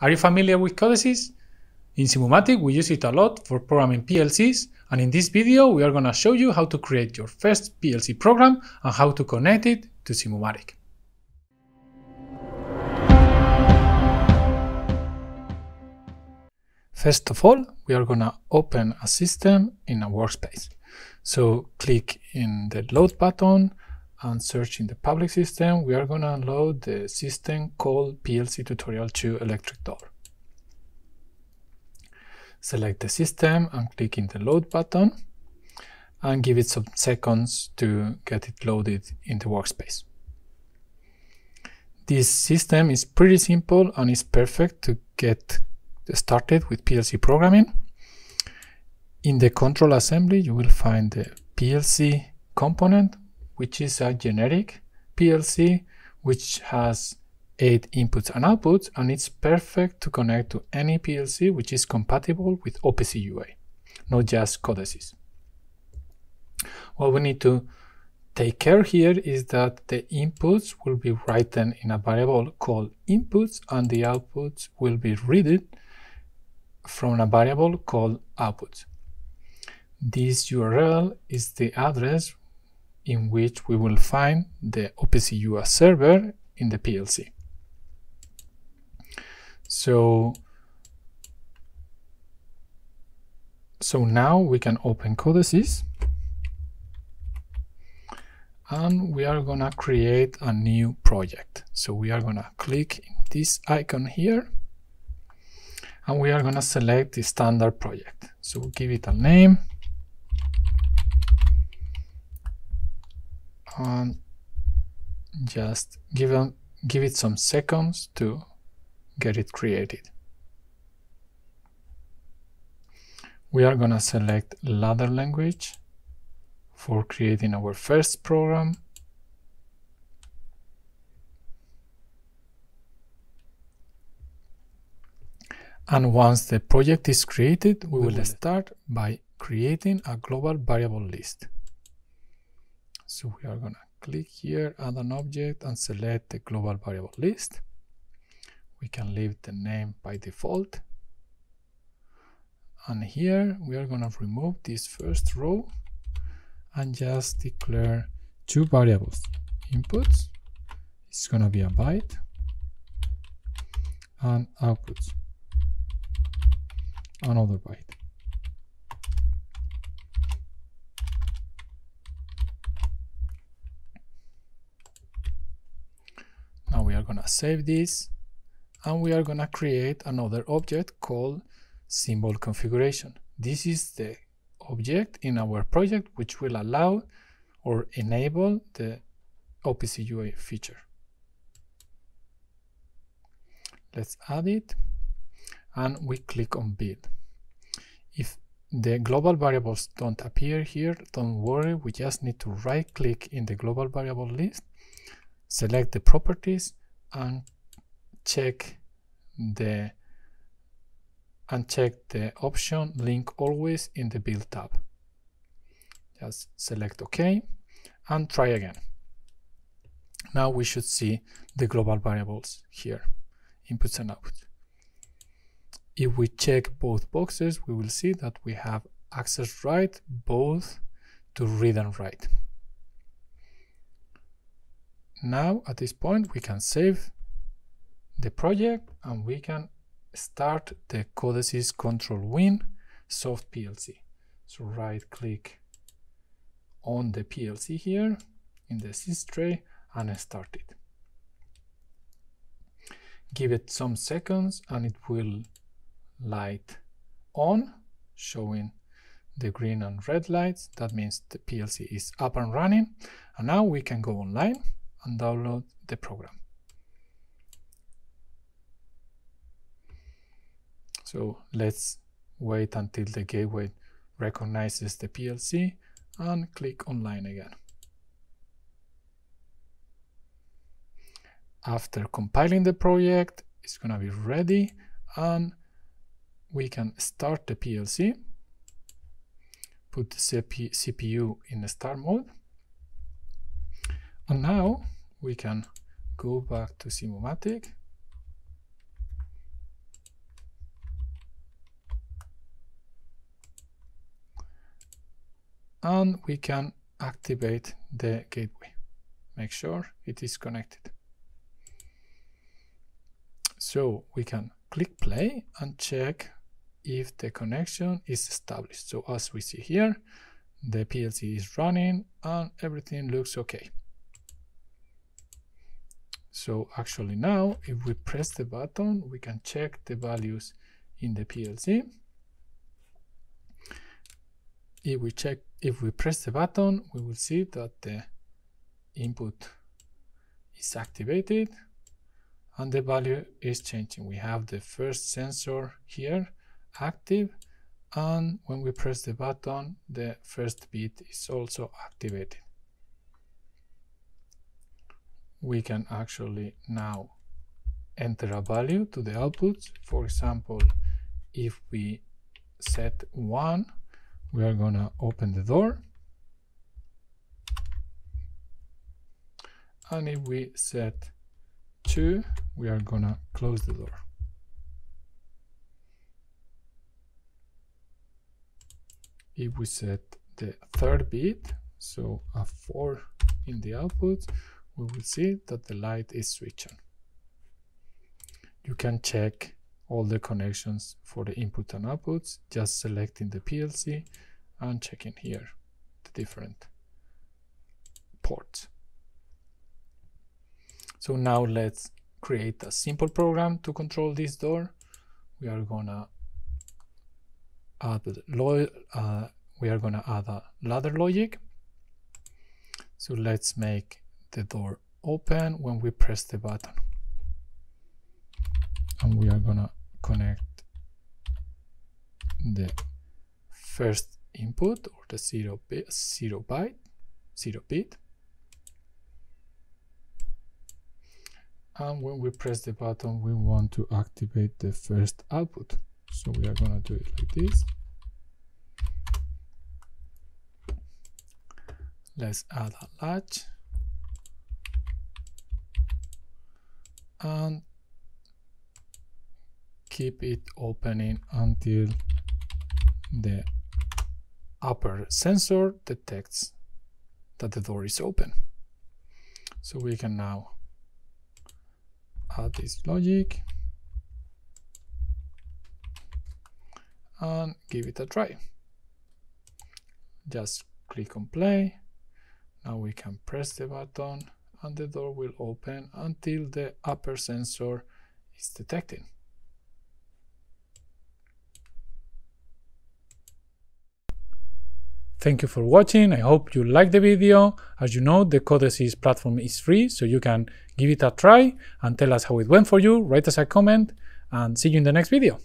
Are you familiar with Codesys? In Simumatik, we use it a lot for programming PLCs, and in this video, we are going to show you how to create your first PLC program and how to connect it to Simumatik. First of all, we are going to open a system in a workspace. So click in the load button and search in the public system. We are going to load the system called PLC Tutorial 2 Electric Door. Select the system and click in the load button and give it some seconds to get it loaded in the workspace. This system is pretty simple and is perfect to get started with PLC programming. In the control assembly, you will find the PLC component, which is a generic PLC, which has eight inputs and outputs, and it's perfect to connect to any PLC which is compatible with OPC UA, not just Codesys. What we need to take care here is that the inputs will be written in a variable called inputs and the outputs will be read from a variable called outputs. This URL is the address in which we will find the OPC UA server in the PLC. So, so now we can open Codesys and we are gonna create a new project. So we are gonna click this icon here and we are gonna select the standard project. So give it a name and just give, them, give it some seconds to get it created. We are gonna select ladder language for creating our first program. And once the project is created, we will start by creating a global variable list. So we are going to click here, add an object and select the global variable list. We can leave the name by default. And here we are going to remove this first row and just declare two variables. Inputs going to be a byte and outputs another byte. We are going to save this and we are going to create another object called symbol configuration. This is the object in our project which will allow or enable the OPC UA feature. Let's add it and we click on build. If the global variables don't appear here, don't worry, we just need to right click in the global variable list, select the properties and check the and check the option link always in the build tab. Just select OK and try again. Now we should see the global variables here, inputs and outputs. If we check both boxes, we will see that we have access right both to read and write. Now, at this point, we can save the project and we can start the Codesys Control Win soft PLC. So right click on the PLC here in the sys tray and start it. Give it some seconds and it will light on, showing the green and red lights. That means the PLC is up and running. And now we can go online and download the program. So let's wait until the gateway recognizes the PLC and click online again. After compiling the project, it's going to be ready and we can start the PLC, put the CPU in the start mode, and now we can go back to Simumatik. And we can activate the gateway. Make sure it is connected. So we can click play and check if the connection is established. So as we see here, the PLC is running and everything looks okay. So actually now, if we press the button, we can check the values in the PLC. If we check, if we press the button, we will see that the input is activated and the value is changing. We have the first sensor here active and when we press the button the first bit is also activated. We can actually now enter a value to the outputs. For example, if we set 1, we are going to open the door. And if we set 2, we are going to close the door. if we set the third bit, so a 4 in the output, we will see that the light is switching. You can check all the connections for the input and outputs, just selecting the PLC and checking here the different ports. So now let's create a simple program to control this door. We are gonna add uh, we are to add a ladder logic. So let's make the door open when we press the button. And we are to connect the first input or the zero bit, zero byte, zero bit. And when we press the button, we want to activate the first output. So we are to do it like this. Let's add a latch and keep it opening until the upper sensor detects that the door is open. So we can now add this logic and give it a try. Just click on play. Now we can press the button and the door will open until the upper sensor is detected. Thank you for watching. I hope you liked the video. As you know, the Codesys platform is free, so you can give it a try and tell us how it went for you. Write us a comment and see you in the next video.